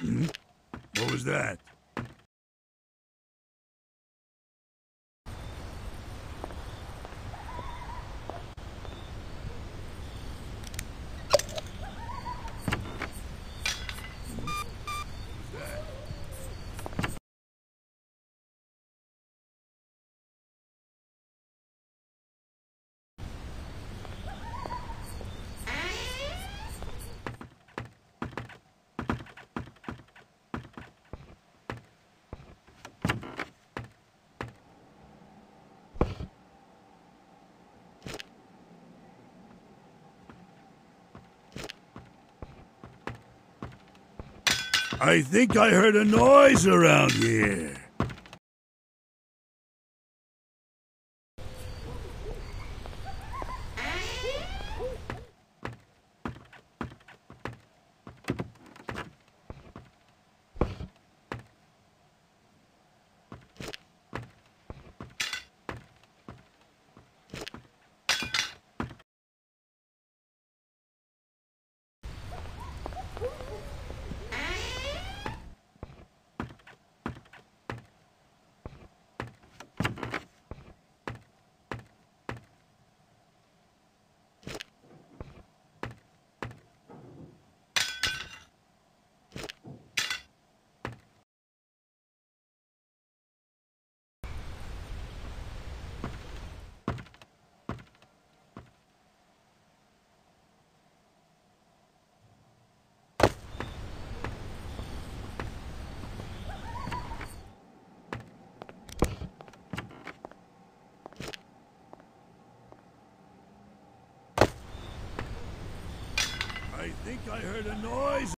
Hmm? What was that? I think I heard a noise around here. I think I heard a noise.